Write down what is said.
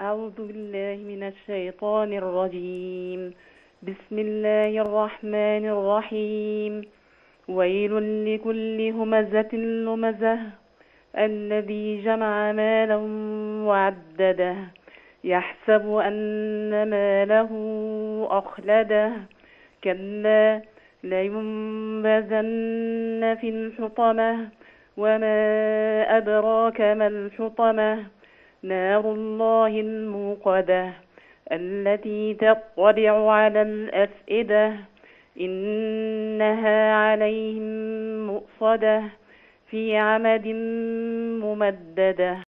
أعوذ بالله من الشيطان الرجيم. بسم الله الرحمن الرحيم. ويل لكل همزة لمزة. الذي جمع مالا وعدده. يحسب أن ماله أخلده. كلا لينبذن في الحطمة. وما أدراك ما الحطمة. نار الله الموقدة التي تطلع على الأفئدة إنها عليهم مؤصدة في عمد ممددة.